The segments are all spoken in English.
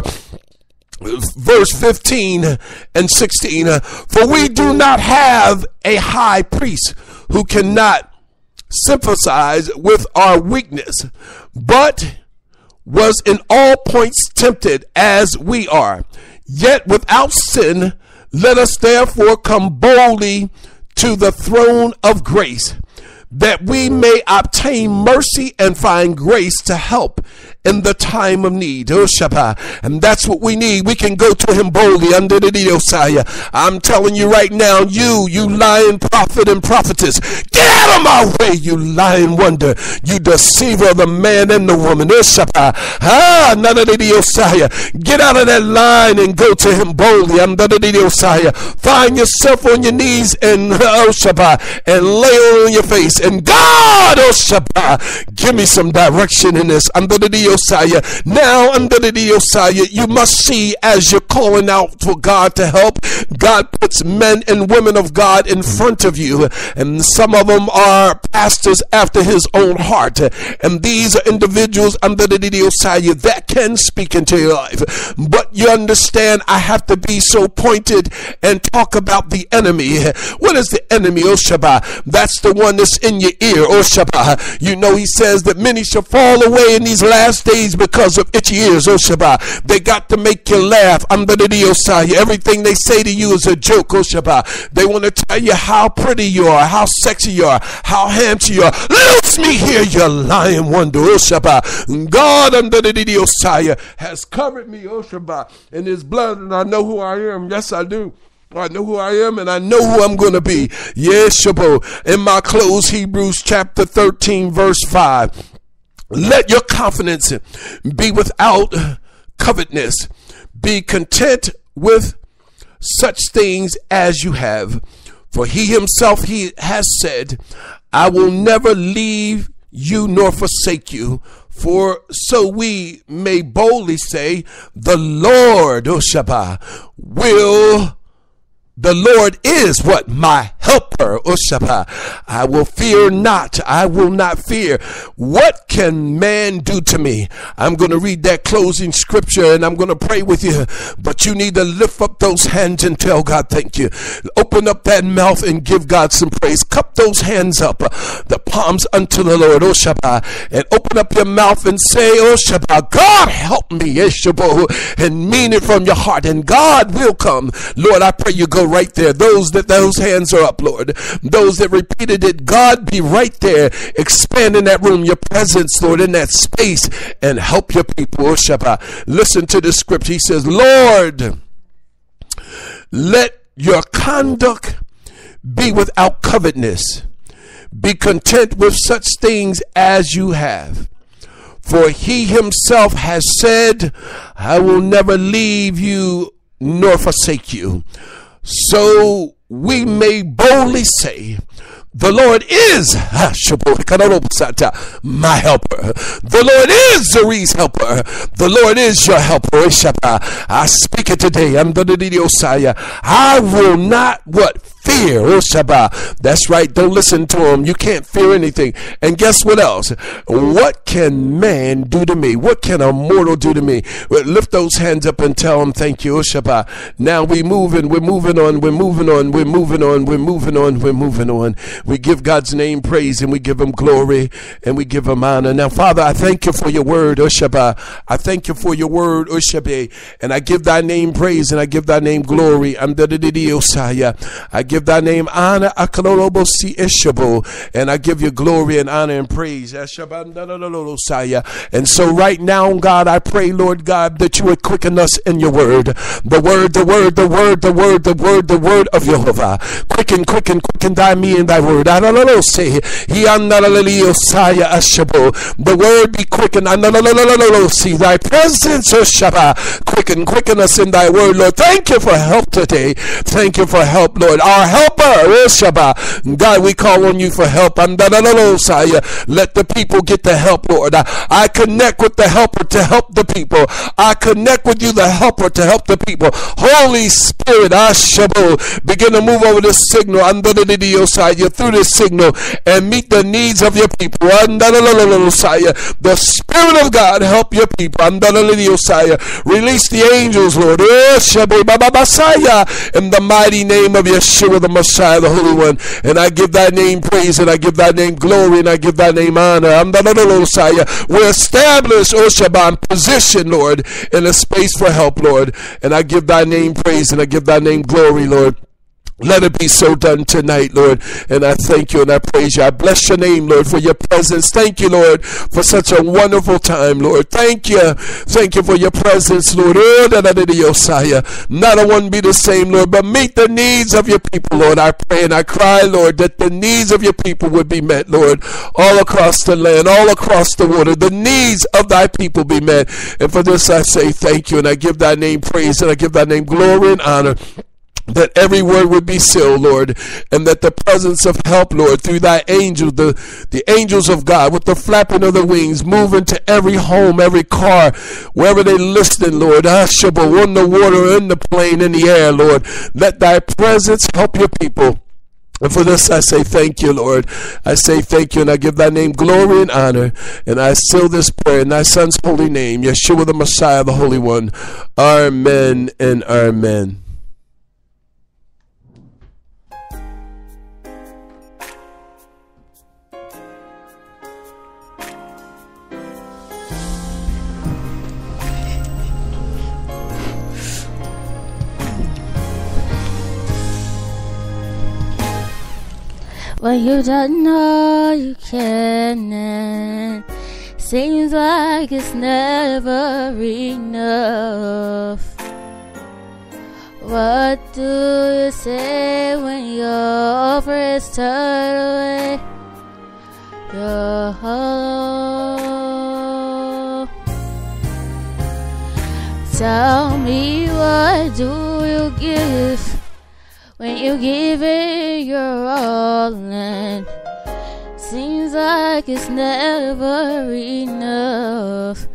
for verse 15 and 16 uh, for we do not have a high priest who cannot sympathize with our weakness but was in all points tempted as we are. Yet without sin let us therefore come boldly to the throne of grace that we may obtain mercy and find grace to help in the time of need. Oh, And that's what we need. We can go to him boldly under the Osiah. I'm telling you right now, you, you lying prophet and prophetess, get out of my way, you lying wonder, you deceiver of the man and the woman. Oh, Ah, none of the Osiah. Get out of that line and go to him boldly under the Osiah. Find yourself on your knees and, oh, Shabbat, and lay on your face. And God, oh, Shabbat, give me some direction in this under the Osiah. Now, under the Osiah, you must see as you're calling out for God to help, God puts men and women of God in front of you, and some of them are pastors after his own heart. And these are individuals under the Osiah that can speak into your life. But you understand, I have to be so pointed and talk about the enemy. What is the enemy, oh, Oshaba? That's the one that's in your ear, oh, Oshaba. You know, he says that many shall fall away in these last days because of itchy ears, oh Shabbat. They got to make you laugh under the Osiah. Everything they say to you is a joke, oh Shabbat. They want to tell you how pretty you are, how sexy you are, how handsome you are. Loose me here, you lying wonder, oh Shabbat. God under the Osiah has covered me, oh Shabbat, in his blood, and I know who I am. Yes, I do. I know who I am and I know who I'm going to be. Yes, Shabbat. In my close, Hebrews chapter 13, verse 5. Let your confidence be without covetousness. Be content with such things as you have. For he himself he has said, I will never leave you nor forsake you. For so we may boldly say, the Lord, O Shabbat, will the Lord is what? My helper. Ushaba. I will fear not. I will not fear. What can man do to me? I'm going to read that closing scripture and I'm going to pray with you. But you need to lift up those hands and tell God thank you. Open up that mouth and give God some praise. Cup those hands up, uh, the palms unto the Lord. Ushaba. And open up your mouth and say, Ushaba, God help me. And mean it from your heart. And God will come. Lord, I pray you go right there. Those that those hands are up, Lord. Those that repeated it, God be right there, expanding that room, your presence, Lord, in that space, and help your people. Oh, Shabbat. Listen to the script. He says, Lord, let your conduct be without covetousness. Be content with such things as you have. For he himself has said, I will never leave you nor forsake you so we may boldly say, the Lord is my helper. The Lord is Zere's helper. The Lord is your helper. I speak it today. I'm the Osiah. I will not what fear. Oh, Shabbat. That's right. Don't listen to him. You can't fear anything. And guess what else? What can man do to me? What can a mortal do to me? lift those hands up and tell him thank you. Oh, Shabbat. Now we're moving. We're moving on. We're moving on. We're moving on. We're moving on. We're moving on. We give God's name praise and we give him glory and we give him honor. Now, Father, I thank you for your word, oh, Shabbat. I thank you for your word, oh, Shabbat. And I give thy name praise and I give thy name glory. I'm the the, Osiah. I give thy name honor, and I give you glory and honor and praise. And so, right now, God, I pray, Lord God, that you would quicken us in your word. The word, the word, the word, the word, the word, the word of Jehovah. Quicken, quicken, quicken thy me in thy word. The word be quickened. Thy presence, O Shabbat. Quicken, quicken us in thy word, Lord. Thank you for help today. Thank you for help, Lord. Our our helper. Oh, God, we call on you for help. Let the people get the help, Lord. I connect with the helper to help the people. I connect with you, the helper, to help the people. Holy Spirit, Ashabu, begin to move over this signal under the you through this signal and meet the needs of your people. The Spirit of God help your people. Release the angels, Lord. In the mighty name of Yeshua, the Messiah, the Holy One. And I give thy name praise and I give thy name glory and I give thy name honor. I'm the Messiah. We're established, O Shabbat, position, Lord, in a space for help, Lord. And I give thy name praise and I give thy name glory, Lord. Let it be so done tonight, Lord. And I thank you and I praise you. I bless your name, Lord, for your presence. Thank you, Lord, for such a wonderful time, Lord. Thank you. Thank you for your presence, Lord. Oh, Not a one be the same, Lord, but meet the needs of your people, Lord. I pray and I cry, Lord, that the needs of your people would be met, Lord, all across the land, all across the water. The needs of thy people be met. And for this I say thank you and I give thy name praise and I give thy name glory and honor that every word would be sealed, Lord, and that the presence of help, Lord, through thy angels, the, the angels of God, with the flapping of the wings, move into every home, every car, wherever they listen, Lord, ah, Ashable, on the water, in the plane, in the air, Lord. Let thy presence help your people. And for this I say thank you, Lord. I say thank you and I give thy name glory and honor. And I seal this prayer in thy son's holy name, Yeshua the Messiah, the Holy One. Amen and amen. When you don't know you can. And seems like it's never enough. What do you say when your offer is turned away? Your home. Tell me what do you give? When you give it your all and seems like it's never enough.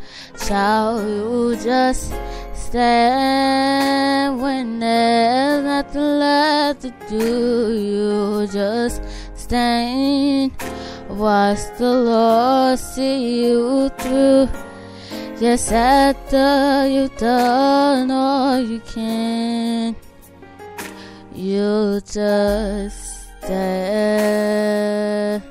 Shall you just stand when there's nothing left to do? You just stand watch the lord see you through. Just after you've done all you can you just stare.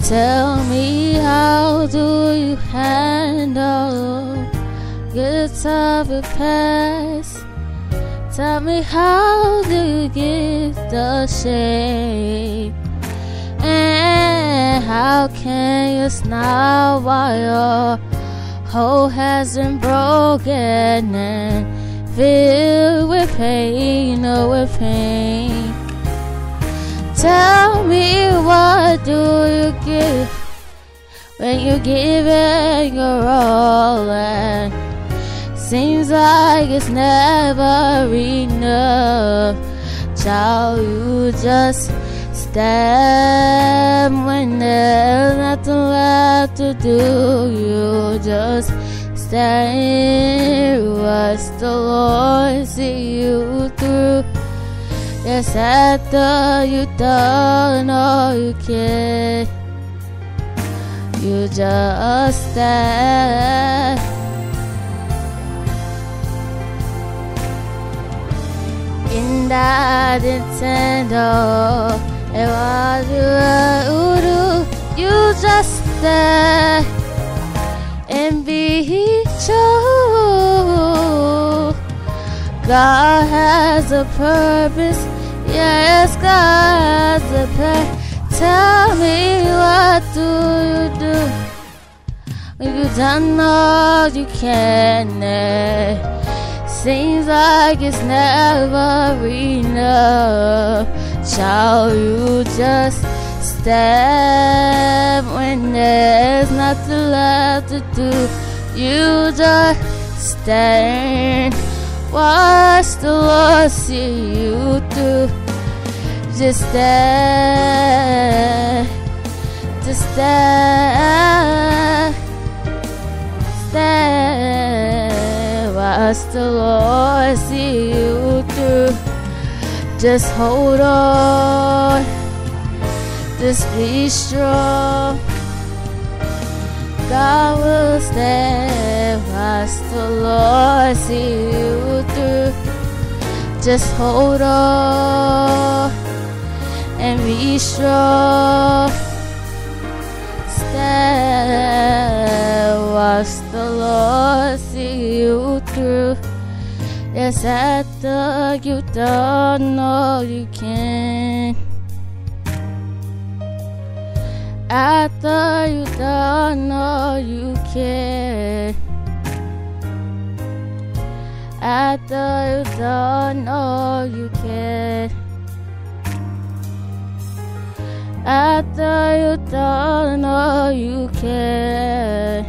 Tell me how do you handle the past? Tell me how do you give the shame? And how can you smile while your whole has been broken and filled with pain, oh, with pain. Tell me what do you give when you give it your all and seems like it's never enough. Child, you just stand when there's nothing left to do? You just stand watch the Lord see you through. Yes, after you done all you can, you just stand. In that Nintendo, oh, and what you do, you just stand be true. God has a purpose. Yes, God has a plan. Tell me what do you do when you've done all you can? Seems like it's never enough. Shall you just step when there's nothing left to do. You just stand Watch the Lord see you through. Just stand, just stand, stand. Watch the Lord see you through. Just hold on, just be strong. God will stand, watch the Lord see you through. Just hold on and be strong. Stand, watch the Lord see you through. Yes, after you done all you can. After you done all you can. After you done all you can. After you done all you can.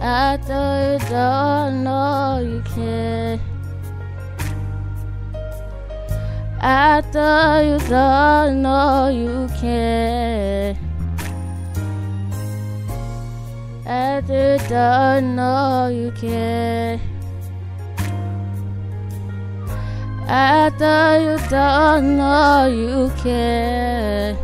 After you done all you can. I thought you thought no you can, after I thought you can't I thought you thought no you can't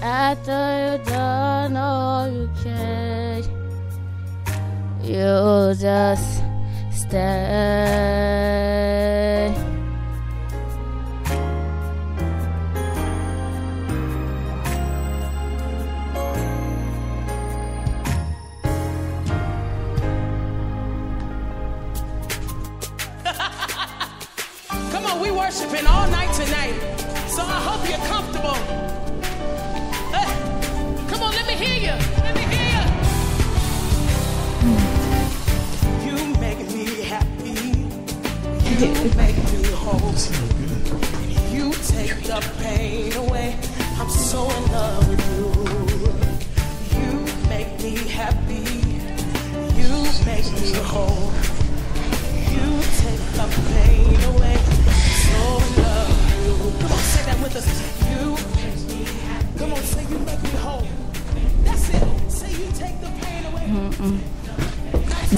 I thought you thought no you can't You just stay worshiping all night tonight. So I hope you're comfortable. Eh, come on, let me hear you. Let me hear you. You make me happy. You make me whole. You take the pain away. I'm so in love with you. You make me happy. You make me whole. You take the pain away.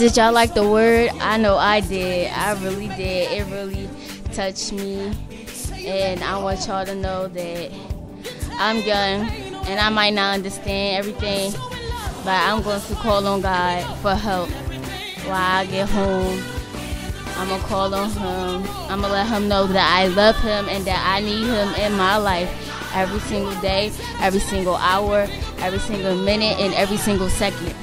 Did y'all like the word? I know I did. I really did. It really touched me. And I want y'all to know that I'm young and I might not understand everything, but I'm going to call on God for help while I get home. I'm to call on Him. I'm to let Him know that I love Him and that I need Him in my life every single day, every single hour, every single minute, and every single second.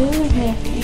哎。